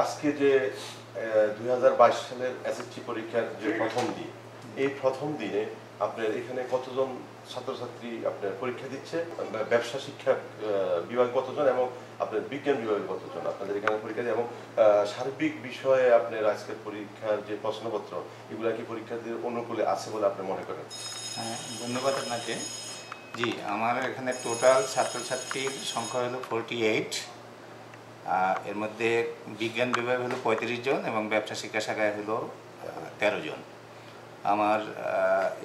আজকে যে দু হাজার বাইশ সালের এসএসসি পরীক্ষার যে প্রথম দিন এই প্রথম দিনে আপনার এখানে কতজন ছাত্রছাত্রী আপনার পরীক্ষা দিচ্ছে? ব্যবসা শিক্ষা বিভাগ কতজন এবং আপনার বিজ্ঞান বিভাগে কতজন? আপনাদের এখানে পরীক্ষা দিয়ে এবং সার্বিক বিষয়ে আপনার আজকের পরীক্ষার যে প্রশ্নপত্র এগুলা কি পরীক্ষার্থীর অনুকূলে আছে বলে আপনি মনে করেন? হ্যাঁ, ধন্যবাদ আপনাকে। জি আমার এখানে টোটাল ছাত্রছাত্রীর সংখ্যা হলো ফোরটি এইট এর মধ্যে বিজ্ঞান বিভাগ হলো পঁয়ত্রিশ জন এবং ব্যবসা শিক্ষা শাখায় হলো তেরো জন। আমার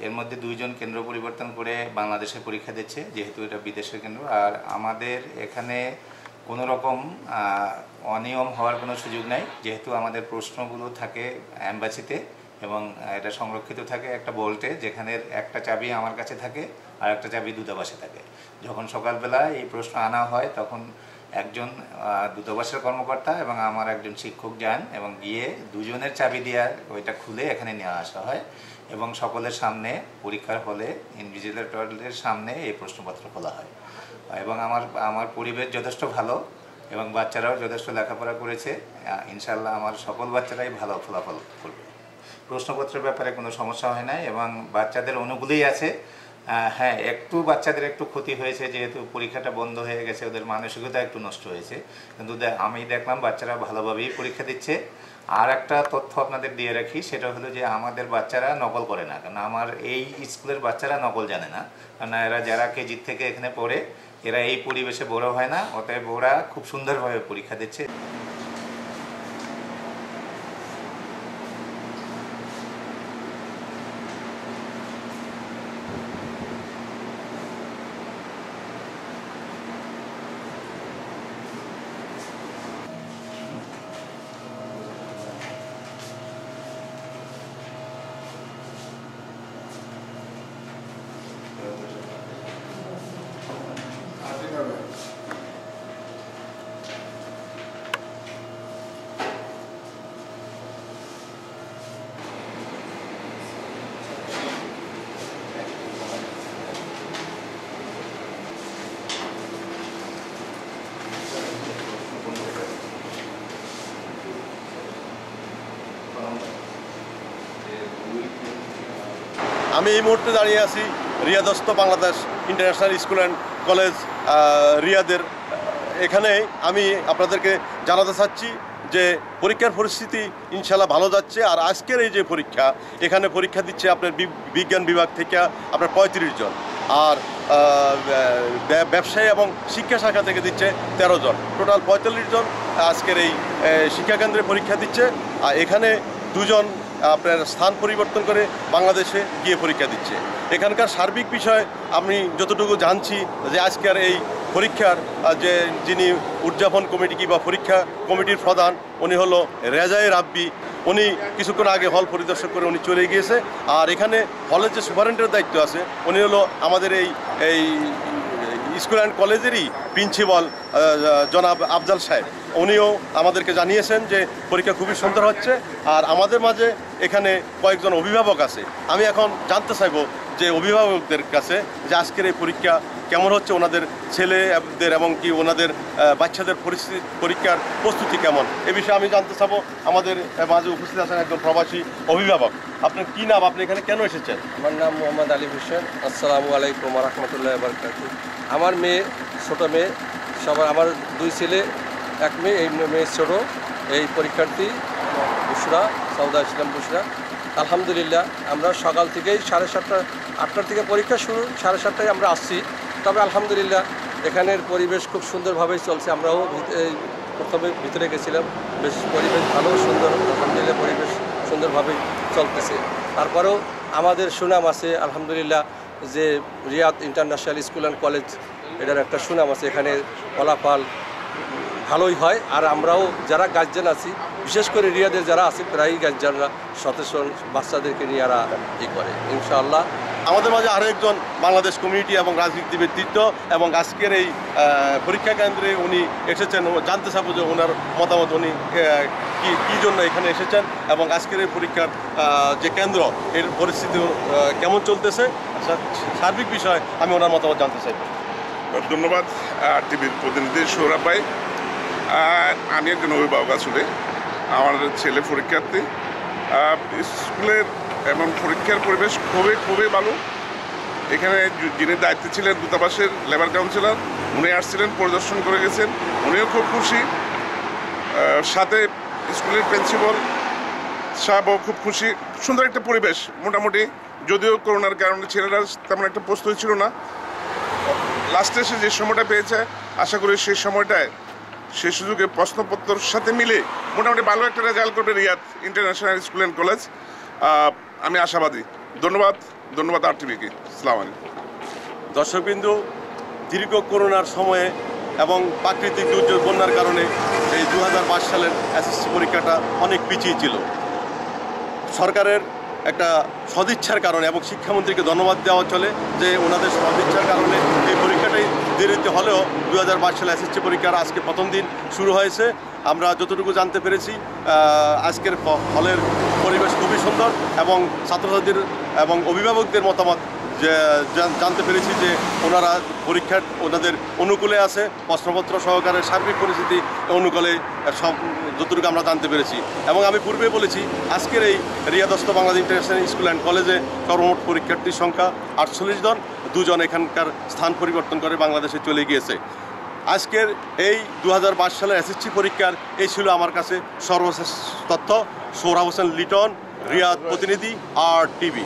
এর মধ্যে দুইজন কেন্দ্র পরিবর্তন করে বাংলাদেশে পরীক্ষা দিচ্ছে, যেহেতু এটা বিদেশের কেন্দ্র। আর আমাদের এখানে কোনো রকম অনিয়ম হওয়ার কোনো সুযোগ নাই, যেহেতু আমাদের প্রশ্নগুলো থাকে অ্যাম্বাসিতে এবং এটা সংরক্ষিত থাকে একটা বোল্টে, যেখানে একটা চাবি আমার কাছে থাকে আর একটা চাবি দূতাবাসে থাকে। যখন সকালবেলা এই প্রশ্ন আনা হয়, তখন একজন দূতাবাসের কর্মকর্তা এবং আমার একজন শিক্ষক যান এবং গিয়ে দুজনের চাবি দিয়ে ওইটা খুলে এখানে নিয়ে আসা হয় এবং সকলের সামনে, পরীক্ষার হলে, ইনভিজিলেটরের সামনে এই প্রশ্নপত্র খোলা হয়। এবং আমার আমার পরিবেশ যথেষ্ট ভালো এবং বাচ্চারাও যথেষ্ট লেখাপড়া করেছে। ইনশাল্লাহ আমার সকল বাচ্চারাই ভালো ফলাফল করবে। প্রশ্নপত্রের ব্যাপারে কোনো সমস্যা হয় নাই এবং বাচ্চাদের অনুকূলেই আছে। হ্যাঁ একটু বাচ্চাদের একটু ক্ষতি হয়েছে, যেহেতু পরীক্ষাটা বন্ধ হয়ে গেছে, ওদের মানসিকতা একটু নষ্ট হয়েছে। কিন্তু আমি দেখলাম বাচ্চারা ভালোভাবেই পরীক্ষা দিচ্ছে। আর একটা তথ্য আপনাদের দিয়ে রাখি, সেটা হলো যে আমাদের বাচ্চারা নকল করে না, কারণ আমার এই স্কুলের বাচ্চারা নকল জানে না। কারণ এরা যারা কেজির থেকে এখানে পড়ে, এরা এই পরিবেশে বড় হয় না, অতএব ওরা খুব সুন্দরভাবে পরীক্ষা দিচ্ছে। আমি এই মুহূর্তে দাঁড়িয়ে আছি রিয়াদস্ত Bangladesh international school and college রিয়াদের। এখানে আমি আপনাদেরকে জানাতে চাচ্ছি যে পরীক্ষার পরিস্থিতি ইনশাল্লাহ ভালো যাচ্ছে, আর আজকের এই যে পরীক্ষা, এখানে পরীক্ষা দিচ্ছে আপনার বিজ্ঞান বিভাগ থেকে আপনার পঁয়ত্রিশ জন, আর ব্যবসায়ী এবং শিক্ষা শাখা থেকে দিচ্ছে তেরো জন। টোটাল পঁয়তাল্লিশ জন আজকের এই শিক্ষাকেন্দ্রে পরীক্ষা দিচ্ছে, আর এখানে দুজন আপনার স্থান পরিবর্তন করে বাংলাদেশে গিয়ে পরীক্ষা দিচ্ছে। এখানকার সার্বিক বিষয় আমি যতটুকু জানছি যে আজকের এই পরীক্ষার যে যিনি উদযাপন কমিটি কিংবা পরীক্ষা কমিটির প্রধান, উনি হলো রেজাই রাব্বি। উনি কিছুক্ষণ আগে হল পরিদর্শন করে উনি চলে গিয়েছে। আর এখানে হলের যে সুপারেন্টের দায়িত্ব আছে, উনি হলো আমাদের এই এই স্কুল অ্যান্ড কলেজেরই প্রিন্সিপাল জনাব আফজাল সাহেব। উনিও আমাদেরকে জানিয়েছেন যে পরীক্ষা খুবই সুন্দর হচ্ছে আর আমাদের মাঝে এখানে কয়েকজন অভিভাবক আছে। আমি এখন জানতে চাইব যে অভিভাবকদের কাছে যে আজকের এই পরীক্ষা কেমন হচ্ছে, ওনাদের ছেলেদের এবং কি ওনাদের বাচ্চাদের পরিস্থিতি, পরীক্ষার প্রস্তুতি কেমন? এ বিষয়ে আমি জানতে চাবো আমাদের মাঝে উপস্থিত আছেন একজন প্রবাসী অভিভাবক। আপনার কি নাম? আপনি এখানে কেন এসেছেন? আমার নাম মোহাম্মদ আলী হোসেন। আসসালামু আলাইকুম রহমতুল্লাহ আমার মেয়ে, ছোট মেয়ে, সবার, আমার দুই ছেলে এক মেয়ে এই মেয়ে ছোট, এই পরীক্ষার্থী বুসরা সৌদা ইসলাম বুসরা। আলহামদুলিল্লাহ, আমরা সকাল থেকেই সাড়ে সাতটা, আটটার থেকে পরীক্ষা শুরু, সাড়ে সাতটায় আমরা আসছি। তবে আলহামদুলিল্লাহ, এখানের পরিবেশ খুব সুন্দরভাবেই চলছে। আমরাও এই প্রথমে ভিতরে গেছিলাম। বেশ পরিবেশ ভালো, সুন্দর, আলহামদুলিল্লাহ পরিবেশ সুন্দরভাবেই চলতেছে। তারপরেও আমাদের সুনাম আছে, আলহামদুলিল্লাহ, যে Riyadh international school and college, এটার একটা সুনাম আছে। এখানে ফলাফল ভালোই হয়। আর আমরাও যারা গার্জেন আছি, বিশেষ করে রিয়াদের যারা আছে, প্রায়ই গার্জেনরা সচেতন বাচ্চাদেরকে নিয়ে এরা ই করে, ইনশাআল্লাহ। আমাদের মাঝে আরও একজন বাংলাদেশ কমিউনিটি এবং রাজনীতি ব্যক্তিত্ব এবং আজকের এই পরীক্ষা কেন্দ্রে উনি এসেছেন। জানতে চাবো যে ওনার মতামত উনি কি, কী জন্য এখানে এসেছেন এবং আজকের এই পরীক্ষার যে কেন্দ্র, এর পরিস্থিতি কেমন চলতেছে? সার্বিক বিষয় আমি ওনার মতামত জানতে চাই। ধন্যবাদ। আর টিভির প্রতিনিধি সৌরভ ভাই। আমি একজন অভিভাবক আসলে। আমার ছেলে পরীক্ষার্থী। স্কুলের এবং পরীক্ষার পরিবেশ খুবই খুবই ভালো। এখানে যিনি দায়িত্বে ছিলেন দূতাবাসের লেবার কাউন্সিলর উনি আসছিলেন, পরিদর্শন করে গেছেন। উনিও খুব খুশি। সাথে স্কুলের প্রিন্সিপাল সাহেবও খুব খুশি। সুন্দর একটা পরিবেশ মোটামুটি। যদিও করোনার কারণে ছেলেরা তেমন একটা প্রস্তুতি ছিল না। লাস্টে এসে যে সময়টা পেয়েছে, আশা করি সেই সময়টায় সেই সুযোগে প্রশ্নপত্রর সাথে মিলে মোটামুটি ভালো একটা রেজাল্ট করবে Riyadh international school and college আমি আশাবাদী। ধন্যবাদ ধন্যবাদ আর টিভিকে সালাম আলাইকুম। দর্শকবিন্দু, দীর্ঘ করোনার সময়ে এবং প্রাকৃতিক দুর্যোগ, বন্যার কারণে এই দু হাজার পাঁচ সালের এসএসসি পরীক্ষাটা অনেক পিছিয়ে ছিল। সরকারের একটা সদিচ্ছার কারণে এবং শিক্ষামন্ত্রীকে ধন্যবাদ দেওয়া চলে যে ওনাদের সদিচ্ছার কারণে এই হলেও দু হাজার বাইশ সালে এসএসসি পরীক্ষার আজকে প্রথম দিন শুরু হয়েছে। আমরা যতটুকু জানতে পেরেছি আজকের হলের পরিবেশ খুবই সুন্দর এবং ছাত্রছাত্রীদের এবং অভিভাবকদের মতামত যে জানতে পেরেছি যে ওনারা পরীক্ষার, ওনাদের অনুকূলে আছে। প্রশ্নপত্র সহকারে সার্বিক পরিস্থিতি অনুকূলে সব যতটুকু আমরা জানতে পেরেছি। এবং আমি পূর্বে বলেছি, আজকের এই রিয়াদস্ত বাংলাদেশ ইন্টারন্যাশনাল স্কুল অ্যান্ড কলেজে সর্বমোট পরীক্ষার্থীর সংখ্যা আটচল্লিশ জন, দুজন এখানকার স্থান পরিবর্তন করে বাংলাদেশে চলে গিয়েছে। আজকের এই দু হাজার পাঁচ সালের এসএসসি পরীক্ষার, এই ছিল আমার কাছে সর্বশেষ তথ্য। সৌরভ হোসেন লিটন, রিয়াদ প্রতিনিধি, আর টিভি।